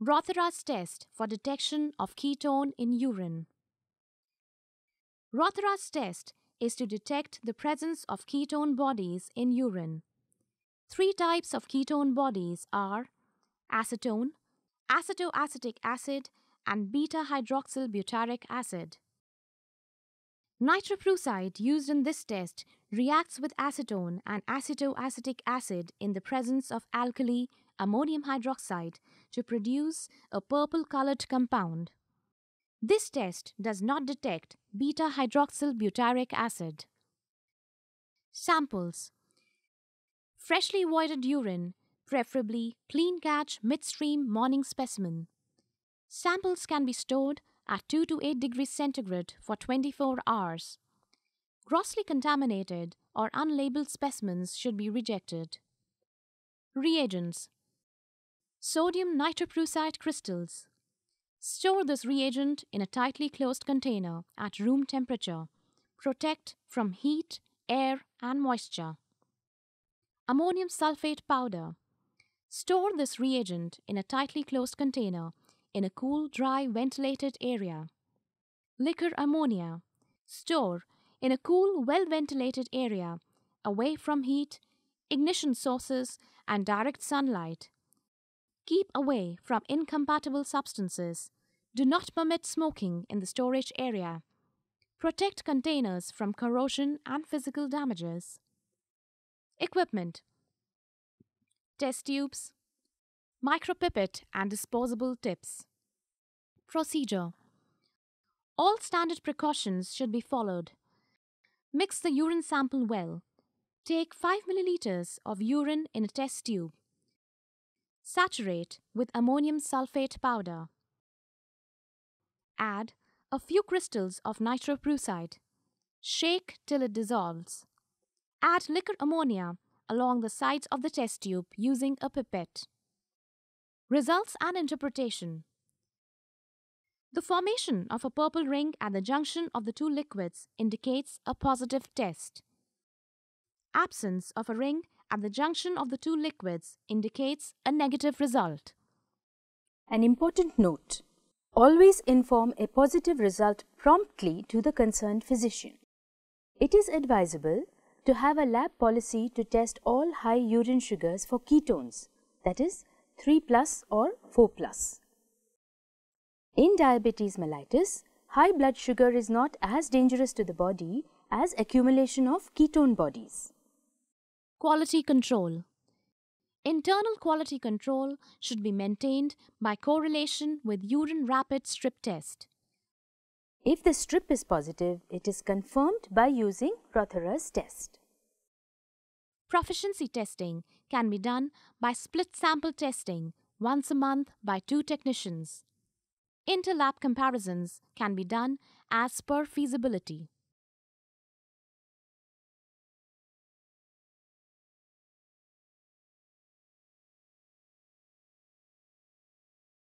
Rothera's test for detection of ketone in urine. Rothera's test is to detect the presence of ketone bodies in urine. Three types of ketone bodies are acetone, acetoacetic acid, and beta hydroxyl butyric acid. Nitroprusside used in this test reacts with acetone and acetoacetic acid in the presence of alkali ammonium hydroxide to produce a purple colored compound. This test does not detect beta hydroxyl butyric acid. Samples Freshly voided urine, preferably clean catch midstream morning specimen. Samples can be stored at 2 to 8 degrees centigrade for 24 hours. Grossly contaminated or unlabeled specimens should be rejected. Reagents Sodium nitroprusside crystals. Store this reagent in a tightly closed container at room temperature. Protect from heat, air, and moisture. Ammonium sulfate powder. Store this reagent in a tightly closed container in a cool, dry, ventilated area. Liquor ammonia. Store in a cool, well ventilated area, away from heat, ignition sources, and direct sunlight. Keep away from incompatible substances. Do not permit smoking in the storage area. Protect containers from corrosion and physical damages. Equipment Test tubes, micropipette, and disposable tips. Procedure All standard precautions should be followed. Mix the urine sample well. Take 5 milliliters of urine in a test tube. Saturate with ammonium sulfate powder. Add a few crystals of nitroprusside. Shake till it dissolves. Add liquor ammonia along the sides of the test tube using a pipette. Results and interpretation. The formation of a purple ring at the junction of the two liquids indicates a positive test. Absence of a ring at the junction of the two liquids indicates a negative result. An important note. Always inform a positive result promptly to the concerned physician. It is advisable to have a lab policy to test all high urine sugars for ketones, that is 3 plus or 4 plus. In diabetes mellitus, high blood sugar is not as dangerous to the body as accumulation of ketone bodies. Quality control. Internal quality control should be maintained by correlation with urine rapid strip test. If the strip is positive, it is confirmed by using Rothera's test. Proficiency testing can be done by split sample testing once a month by two technicians. Interlab comparisons can be done as per feasibility.